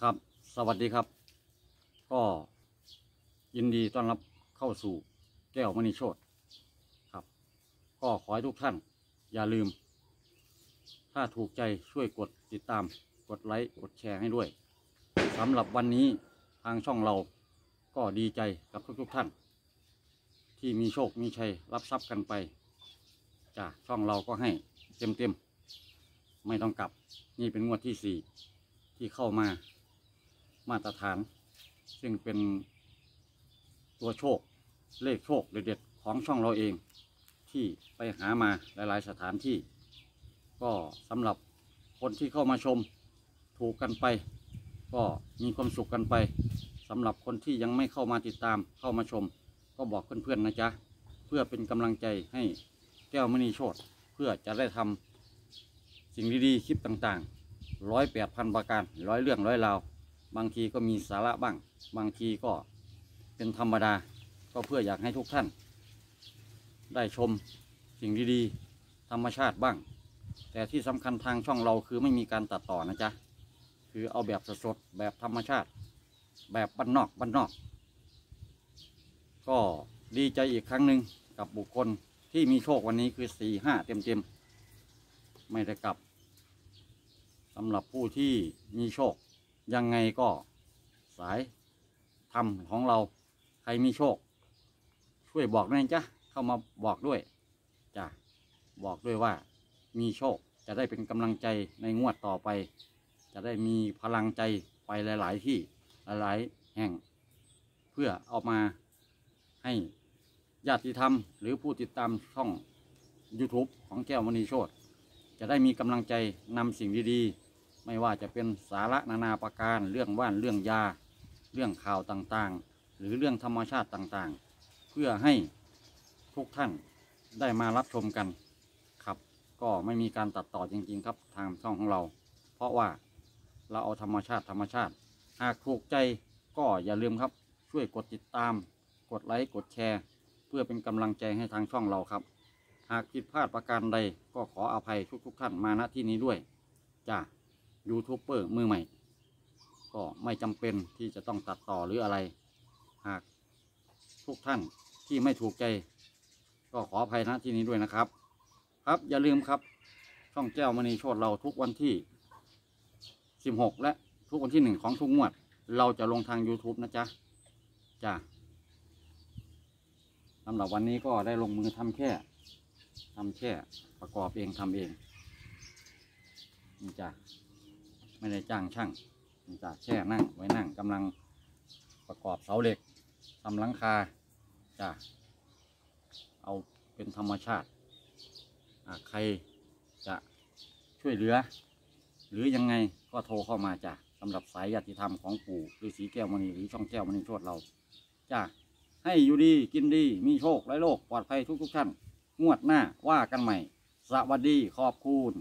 ครับ สวัสดีครับ ก็ยินดีต้อนรับเข้าสู่แก้วมณีโชตครับ ก็ขอให้ทุกท่าน อย่าลืม ถ้าถูกใจช่วยกดติดตาม กดไลค์กดแชร์ให้ด้วยสำหรับวันนี้ทางช่องเราก็ดีใจกับทุกๆท่าน ที่มีโชคมีชัยรับทรัพย์กันไปจ้ะช่องเราก็ให้เต็มๆไม่ต้องกลับ นี่เป็นงวดที่สี่ ที่เข้ามามาตรฐาน ซึ่งเป็นตัวโชคเลขโชคเด็ดๆของช่องเราเองที่ไปหามาหลายๆสถานที่ ก็สำหรับคนที่เข้ามาชมถูกกันไป ก็มีความสุขกันไปสำหรับคนที่ยังไม่เข้ามาติดตามเข้ามาชม ก็บอกเพื่อนๆนะจ๊ะเพื่อเป็นกำลังใจให้แก้วมณีโชตเพื่อจะได้ทำสิ่งดีๆคลิปต่างๆ ร้อยแปดพันประการร้อยเรื่องร้อยราวบางทีก็มีสาระบ้าง บางทีก็เป็นธรรมดา ก็เพื่ออยากให้ทุกท่าน ได้ชมสิ่งดีๆ ธรรมชาติบ้าง แต่ที่สำคัญทางช่องเราคือไม่มีการตัดต่อนะจ๊ะ คือเอาแบบสดๆแบบธรรมชาติ แบบบ้านนอกบ้านนอก ก็ดีใจอีกครั้งหนึ่งกับบุคคลที่มีโชควันนี้คือสี่ห้าเต็มๆ ไม่ได้กลับ สำหรับผู้ที่มีโชค ยังไงก็สายทำของเราใครมีโชค ช่วยบอกด้วยจ๊ะเข้ามาบอกด้วยจ้ะบอกด้วยว่ามีโชคจะได้เป็นกำลังใจในงวดต่อไป จะได้มีพลังใจไปหลาย ๆ ที่หลาย ๆ แห่ง เพื่อเอามาให้ญาติธรรม หรือผู้ติดตามช่อง YouTube ของแก้วมณีโชตจะได้มีกำลังใจนำสิ่งดี ๆ ไม่ว่าจะเป็นสาระนานาประการ เรื่องว่านเรื่องยา เรื่องข่าวต่างๆ หรือเรื่องธรรมชาติต่างๆ เพื่อให้ทุกท่านได้มารับชมกันครับ ก็ไม่มีการตัดต่อจริง ๆ ครับทางช่องของเรา เพราะว่าเราเอาธรรมชาติธรรมชาติ หากถูกใจก็อย่าลืมครับช่วยกดติดตาม กดไลค์กดแชร์ เพื่อเป็นกำลังใจให้ทางช่องเราครับ หากผิดพลาดประการใดก็ขออภัยทุกๆท่านมาณที่นี้ด้วยจ้า ยูทูบเบอร์มือใหม่ ก็ไม่จำเป็นที่จะต้องตัดต่อหรืออะไร หากทุกท่านที่ไม่ถูกใจ ก็ขออภัยณที่นี้ด้วยนะครับ ครับอย่าลืมครับ ช่องแก้วมณีโชตเราทุกวันที่ 16 และทุกวันที่หนึ่งของทุกงวด เราจะลงทาง YouTube นะจ๊ะจ้าสำหรับวันนี้ก็ได้ลงมือทำแค่ทำแค่ประกอบเองทำเองนี่จ้ะ ไม่ได้จ้างช่างจ้ะแค่นั่งไว้นั่งกำลังประกอบเสาเหล็กทำหลังคาจ้ะเอาเป็นธรรมชาติใครจะช่วยเหลือ หรือยังไงก็โทรเข้ามาจ้ะสำหรับสายญาติธรรมของปู่ฤาษีแก้วมณีหรือช่องแก้วมณีโชดเราจ้ะให้อยู่ดีกินดีมีโชคไร้โรคปลอดภัยทุกๆท่านงวดหน้าว่ากันใหม่ สวัสดีขอบคุณ